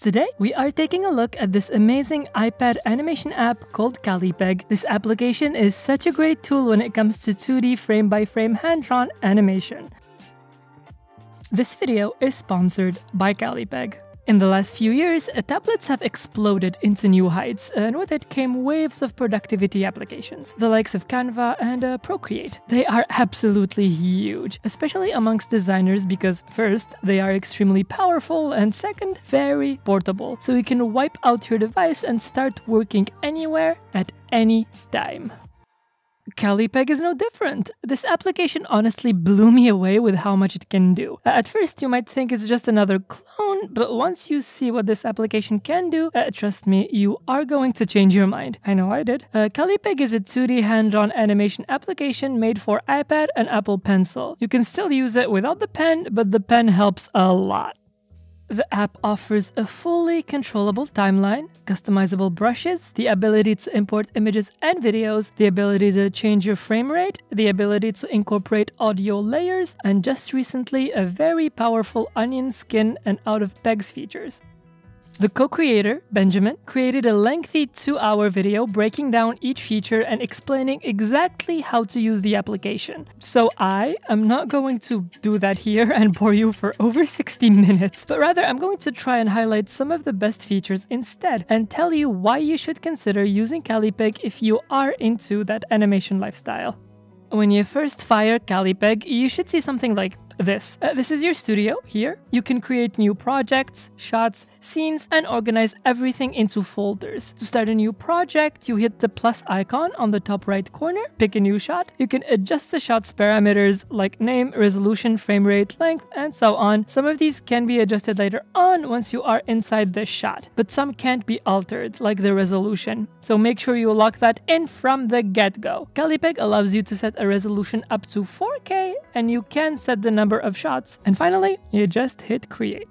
Today, we are taking a look at this amazing iPad animation app called Callipeg. This application is such a great tool when it comes to 2D frame by frame hand drawn animation. This video is sponsored by Callipeg. In the last few years, uh, tablets have exploded into new heights, and with it came waves of productivity applications, the likes of Canva and uh, Procreate. They are absolutely huge, especially amongst designers because, first, they are extremely powerful, and second, very portable, so you can wipe out your device and start working anywhere at any time. Callipeg is no different. This application honestly blew me away with how much it can do. At first, you might think it's just another clone, but once you see what this application can do, uh, trust me, you are going to change your mind. I know I did. Uh, Callipeg is a 2D hand drawn animation application made for iPad and Apple Pencil. You can still use it without the pen, but the pen helps a lot. The app offers a fully controllable timeline, customizable brushes, the ability to import images and videos, the ability to change your frame rate, the ability to incorporate audio layers, and just recently a very powerful onion skin and out of pegs features. The co creator, Benjamin, created a lengthy two hour video breaking down each feature and explaining exactly how to use the application. So I am not going to do that here and bore you for over 60 minutes, but rather I'm going to try and highlight some of the best features instead and tell you why you should consider using Callipeg if you are into that animation lifestyle. When you first fire Callipeg, you should see something like this. Uh, this is your studio here. You can create new projects, shots, scenes, and organize everything into folders. To start a new project, you hit the plus icon on the top right corner, pick a new shot. You can adjust the shot's parameters like name, resolution, frame rate, length, and so on. Some of these can be adjusted later on once you are inside the shot, but some can't be altered, like the resolution. So make sure you lock that in from the get-go. Callipeg allows you to set a resolution up to 4K, and you can set the number number of shots. And finally, you just hit create.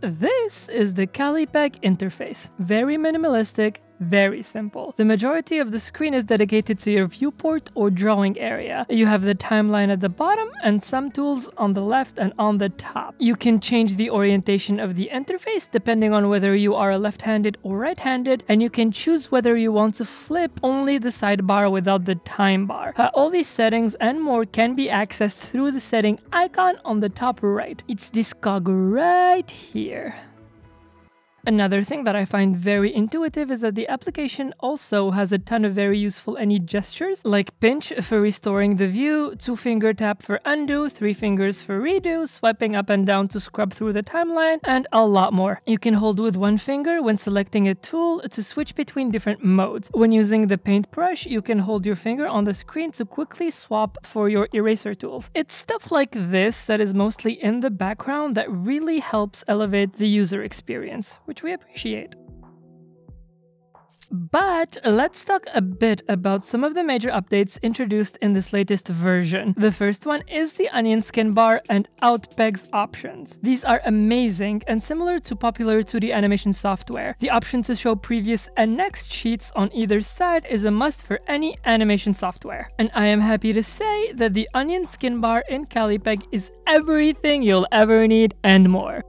This is the Callipeg interface. Very minimalistic, very simple. The majority of the screen is dedicated to your viewport or drawing area. You have the timeline at the bottom and some tools on the left and on the top. You can change the orientation of the interface depending on whether you are left-handed or right-handed, and you can choose whether you want to flip only the sidebar without the time bar. Uh, all these settings and more can be accessed through the setting icon on the top right. It's this cog right here. Another thing that I find very intuitive is that the application also has a ton of very useful any gestures, like pinch for restoring the view, two finger tap for undo, three fingers for redo, swiping up and down to scrub through the timeline, and a lot more. You can hold with one finger when selecting a tool to switch between different modes. When using the paintbrush, you can hold your finger on the screen to quickly swap for your eraser tools. It's stuff like this that is mostly in the background that really helps elevate the user experience which we appreciate. But let's talk a bit about some of the major updates introduced in this latest version. The first one is the onion skin bar and outpegs options. These are amazing and similar to popular 2D animation software. The option to show previous and next sheets on either side is a must for any animation software. And I am happy to say that the onion skin bar in Callipeg is everything you'll ever need and more.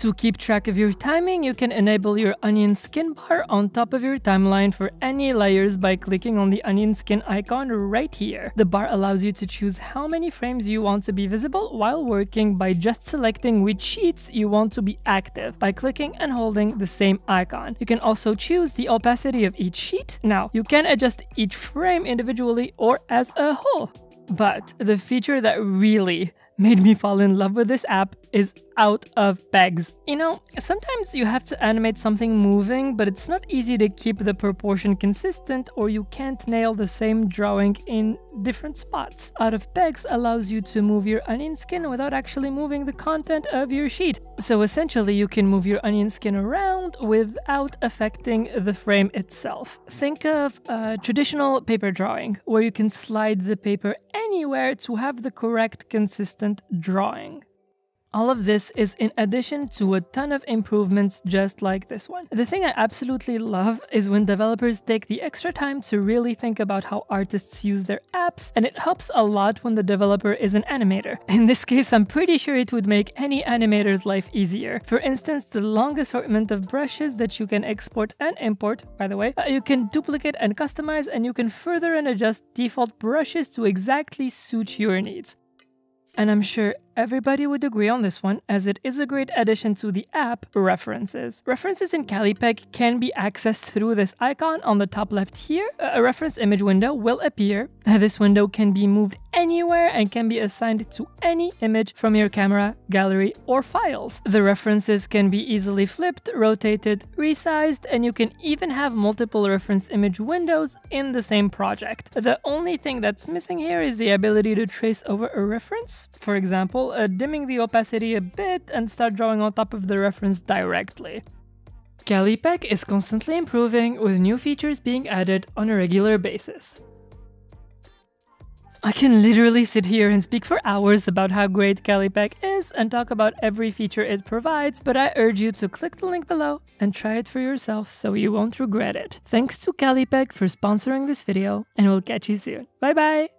To keep track of your timing, you can enable your onion skin bar on top of your timeline for any layers by clicking on the onion skin icon right here. The bar allows you to choose how many frames you want to be visible while working by just selecting which sheets you want to be active by clicking and holding the same icon. You can also choose the opacity of each sheet. Now, you can adjust each frame individually or as a whole. But the feature that really made me fall in love with this app is out of pegs. You know, sometimes you have to animate something moving, but it's not easy to keep the proportion consistent or you can't nail the same drawing in different spots. Out of pegs allows you to move your onion skin without actually moving the content of your sheet. So essentially you can move your onion skin around without affecting the frame itself. Think of a traditional paper drawing where you can slide the paper anywhere to have the correct consistent drawing. All of this is in addition to a ton of improvements just like this one. The thing I absolutely love is when developers take the extra time to really think about how artists use their apps, and it helps a lot when the developer is an animator. In this case, I'm pretty sure it would make any animator's life easier. For instance, the long assortment of brushes that you can export and import, by the way, uh, you can duplicate and customize, and you can further and adjust default brushes to exactly suit your needs. And I'm sure Everybody would agree on this one, as it is a great addition to the app References. References in Callipeg can be accessed through this icon on the top left here. A reference image window will appear. This window can be moved anywhere and can be assigned to any image from your camera, gallery, or files. The references can be easily flipped, rotated, resized, and you can even have multiple reference image windows in the same project. The only thing that's missing here is the ability to trace over a reference. For example, uh, dimming the opacity a bit and start drawing on top of the reference directly. Callipeg is constantly improving with new features being added on a regular basis. I can literally sit here and speak for hours about how great Callipeg is and talk about every feature it provides, but I urge you to click the link below and try it for yourself so you won't regret it. Thanks to Callipeg for sponsoring this video, and we'll catch you soon. Bye bye!